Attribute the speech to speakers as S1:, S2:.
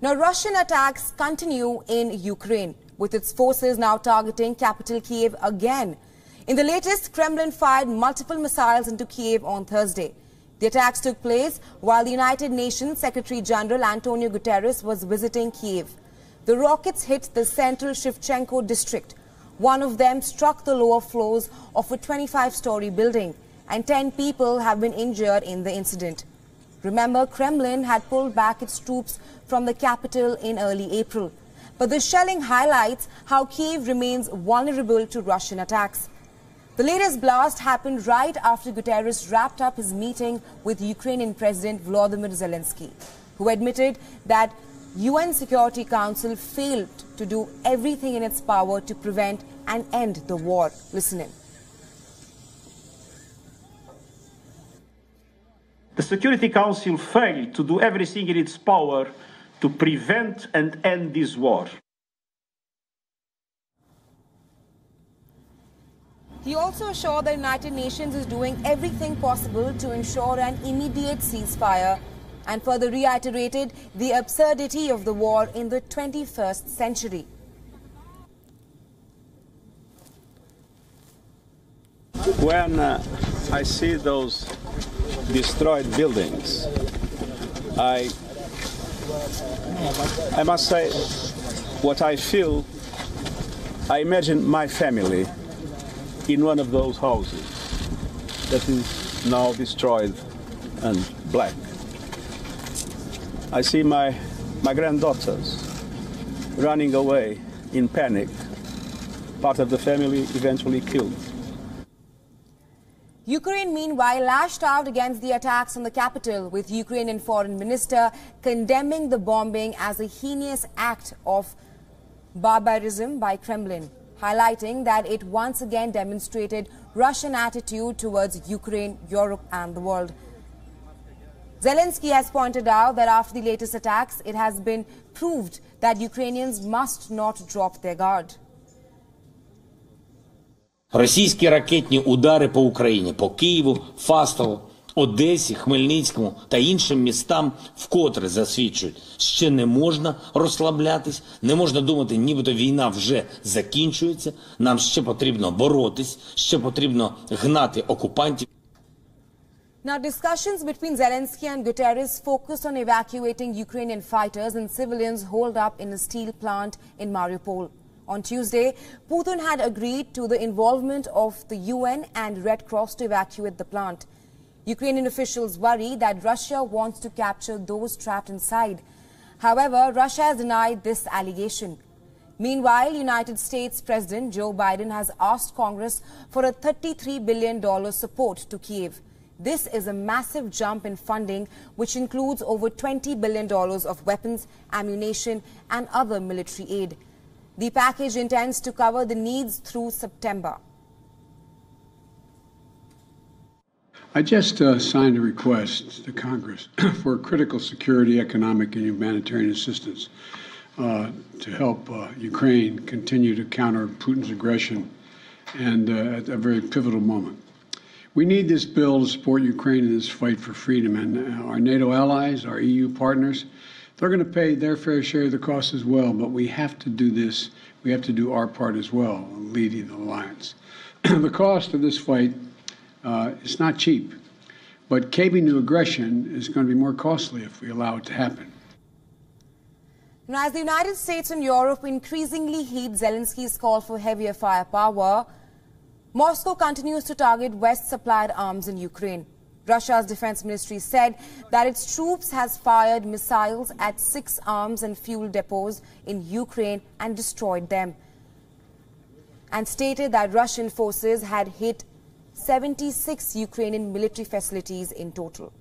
S1: Now, Russian attacks continue in Ukraine, with its forces now targeting capital Kiev again. In the latest, Kremlin fired multiple missiles into Kiev on Thursday. The attacks took place while the United Nations Secretary General Antonio Guterres was visiting Kiev. The rockets hit the central Shevchenko district. One of them struck the lower floors of a 25-story building, and 10 people have been injured in the incident. Remember, Kremlin had pulled back its troops from the capital in early April. But the shelling highlights how Kiev remains vulnerable to Russian attacks. The latest blast happened right after Guterres wrapped up his meeting with Ukrainian President Volodymyr Zelensky, who admitted that UN Security Council failed to do everything in its power to prevent and end the war. Listen in.
S2: The Security Council failed to do everything in its power to prevent and end this war.
S1: He also assured the United Nations is doing everything possible to ensure an immediate ceasefire and further reiterated the absurdity of the war in the 21st century.
S3: When uh, I see those destroyed buildings, I I must say what I feel. I imagine my family in one of those houses that is now destroyed and black. I see my my granddaughters running away in panic. Part of the family eventually killed.
S1: Ukraine, meanwhile, lashed out against the attacks on the capital, with Ukrainian foreign minister condemning the bombing as a heinous act of barbarism by Kremlin, highlighting that it once again demonstrated Russian attitude towards Ukraine, Europe and the world. Zelensky has pointed out that after the latest attacks, it has been proved that Ukrainians must not drop their guard.
S4: Російські ракетні удари по Україні, по Києву, Фастову, Одесі, Хмельницькому та іншим містам вкотре засвідчують, що не можна розслаблятись, не можна думати, нібито війна вже закінчується. Нам ще потрібно боротись, ще потрібно гнати окупантів.
S1: Now, discussions between Zelensky and Guterres focused on evacuating Ukrainian fighters and civilians holed up in a steel plant in Mariupol. On Tuesday, Putin had agreed to the involvement of the UN and Red Cross to evacuate the plant. Ukrainian officials worry that Russia wants to capture those trapped inside. However, Russia has denied this allegation. Meanwhile, United States President Joe Biden has asked Congress for a $33 billion support to Kiev. This is a massive jump in funding, which includes over $20 billion of weapons, ammunition, and other military aid. The package intends to cover the needs through September.
S5: I just uh, signed a request to Congress for critical security, economic, and humanitarian assistance uh, to help uh, Ukraine continue to counter Putin's aggression and uh, at a very pivotal moment. We need this bill to support Ukraine in this fight for freedom, and uh, our NATO allies, our EU partners, they're going to pay their fair share of the cost as well, but we have to do this. We have to do our part as well, in leading the alliance. the cost of this fight uh, is not cheap, but caving to aggression is going to be more costly if we allow it to happen.
S1: Now, as the United States and Europe increasingly heed Zelensky's call for heavier firepower, Moscow continues to target West-supplied arms in Ukraine. Russia's defense ministry said that its troops has fired missiles at six arms and fuel depots in Ukraine and destroyed them and stated that Russian forces had hit 76 Ukrainian military facilities in total.